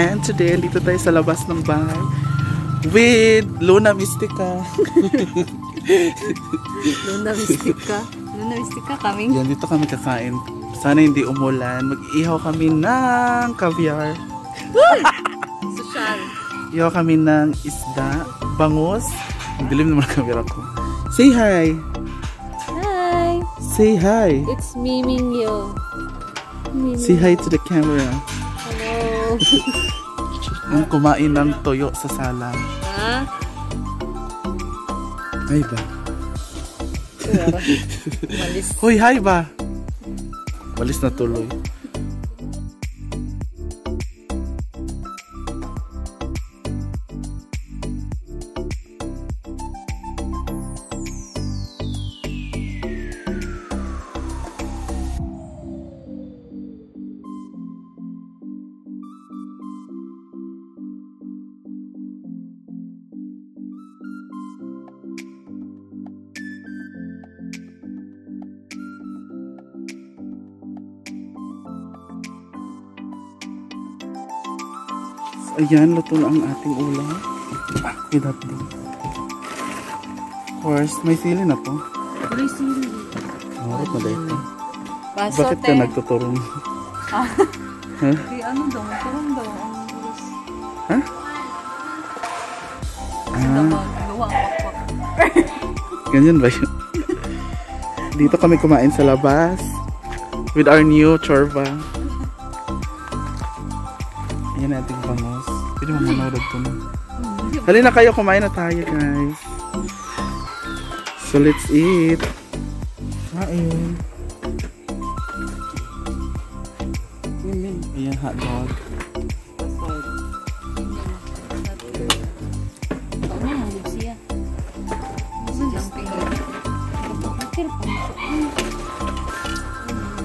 And today, dito tayo sa labas ng bahay with Luna Mystica. Luna Mystica. Luna Mystica coming. Yan, dito kami kakain. Sana hindi umulan. Mag-ihaw kami ng caviar. Social. Ihaw kami ng isda, bangus. Ang dilim naman ang camera ko. Say hi! Hi. Say hi! It's Miming Yo. Miming. Say hi to the camera. Ang kumain ng toyo sa sala. ha? Hi ba? Hoy, hi ba? Walis na tuloy. Ayan, luto na ang ating ulam. Ah, With din. Of course, may sili na to. Tuloy sili. Marot na dahil to. Baso, Bakit ka te. nagtuturong? Ah. Ha? Di ano daw, magkaroon daw ang bilis. Ha? Ah, ganyan ba yun? Dito kami kumain sa labas with our new chorba. Ayan ating bangos. Pwede mo manood ito na. Halina kayo, kumain na tayo guys. So let's eat. Kain. Ayan, hotdog.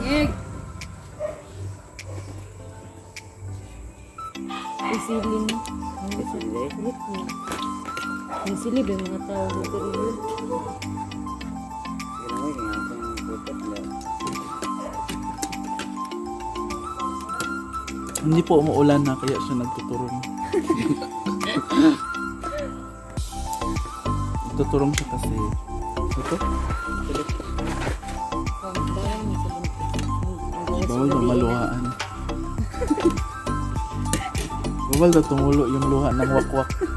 Ano Isili ba yung mga tao dito rin? Hindi po umuulan na kaya siya nagtuturong. Nagtuturong siya kasi. Ito? Bawal na maluhaan. Bawal na tumulo yung luha ng wakwak. Ano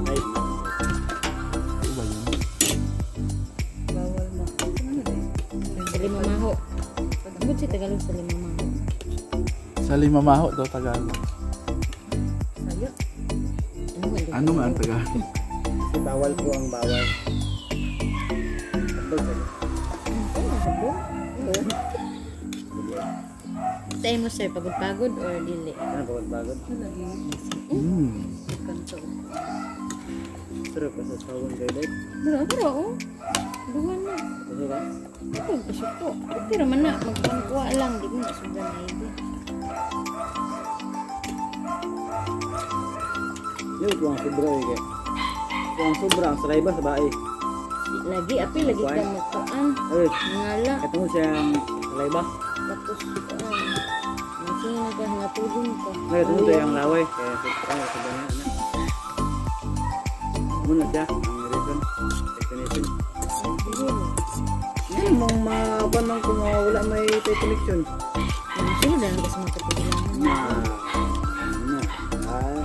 ba yun? Bawal na. Sa limamaho. Ano si Tagalog sa limamaho? Sa limamaho daw Tagalog. Sayo. Ano nga Ano ang Tagalog? Bawal po ang bawal. Tayo mo sir, pagod-pagod or dili? Ano bagod-bagod? Hmm. Kanto. Sarap ka sa sawang guide. Pero, pero, oh. Duman na. Kasi ka? Ito, pasuko. Pero man na, magpangkuha lang. Di mo na sobrang na ito. Yung tuwang sobra eh kaya. Tuwang sobra ang salay ba sa bae? Lagi, api, lagi ka magkaan. Ay, Ngala. kata mo siyang salay ba? Tapos, kaan. Masing ka, natulong ka. Ngayon, mo yung laway. Kaya sobra ang sobra na. ano. Muna siya, ang reason. Definition. Yan, mong mabanang kung wala may tayo connection. Sino na lang kasi makapigilan Na, na, ah,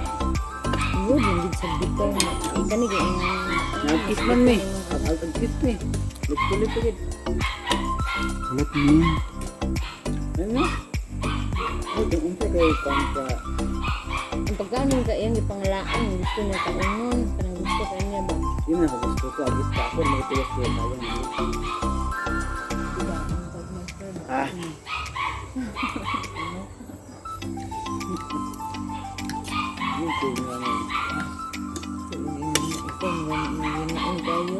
Yun, big sa bitaw na. Ikani ka yung... nag-kiss man me. Nag-kiss me. Lip-to-lip agad. Ulat niya. Ano? Ay, kung unsa kay kontra. Ang pagkano ka yung ipangalaan, gusto niya kaunon, parang gusto ka niya ba? Yun na, gusto ko. Ka ako, may tuwas ko. Sayang. Diba? Ang pagmaster ba? Ah. Yun, kung ano. Ito, yun yun tayo.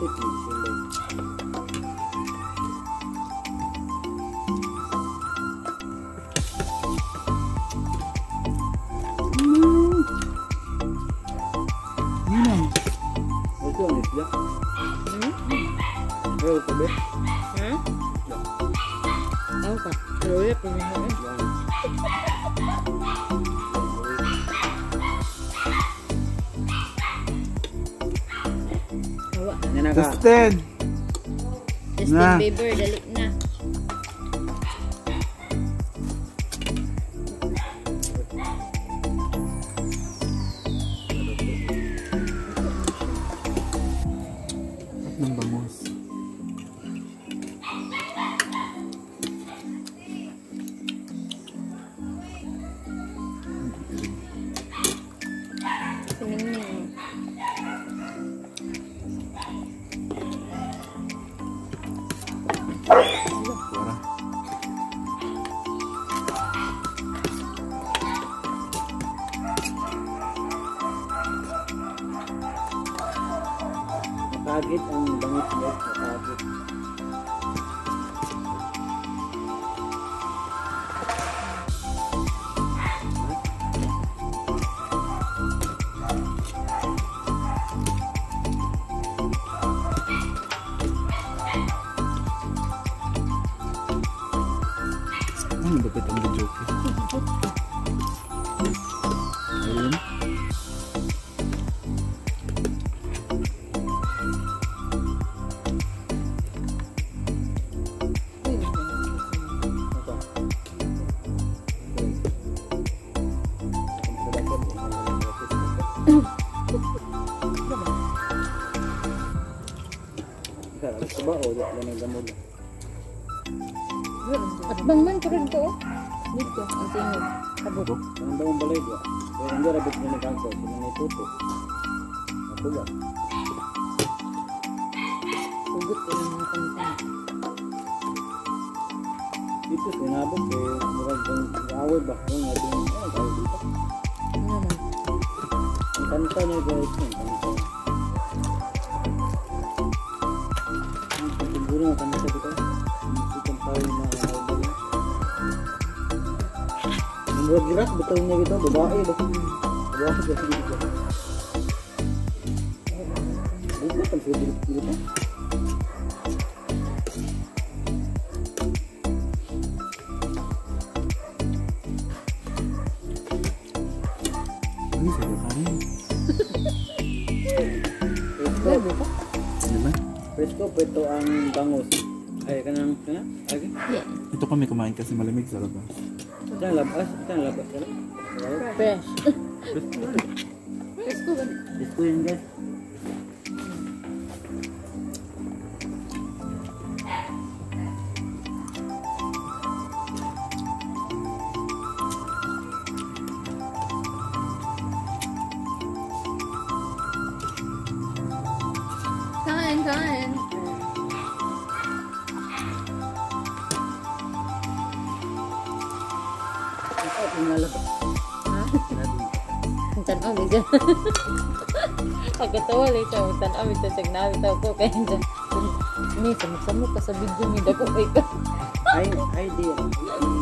thích mình sẽ lên Rồi có biết Hả? Đâu có Rồi biết rồi hả? Yan na ka. Justin! Justin Na. Bieber, dali na. Ayun. Ikaw, alas ka ba o wala na gamol? At bangman ko rin to. Dito, ang tingog. Kabog. Ang daong balay ba? Kaya hindi rabit na nagkangko. Sino may tuto? Ako ba? Hugot ko ng mga kanta. Dito, sinabog eh. Murag bang away ba? Kung nga din. Ay, tawag dito. Ano naman? Ang kanta niya guys. Ang kanta. Ang siguro nga kanta dito. Murag giras, bitaw niya dito. Babae ba? Babae ba? Sige dito. Dito, pag sige dito. Ano sa kanin? Presko. Labo ka? Ano ba? Presko, pwede ang bangus. Ay, kanang, kana? Ay, Yeah. Ito kami kumain kasi malamig sa labas. Ito ang labas. Ito ang labas. Ano? Fresh. Fresh ko ba? Ito, ito ang labas. Ha? Ang tanaw ni dyan. Pagkatawa lang siya, ang tanaw gnawi tao ko. Kaya dyan, ni, samok-samok ka sa video ni Dako. Ay, ay, di yan. Presko,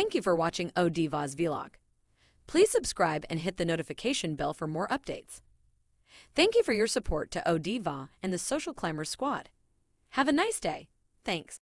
Thank you for watching ODVA's vlog. Please subscribe and hit the notification bell for more updates. Thank you for your support to ODVA and the Social Climbers Squad. Have a nice day. Thanks.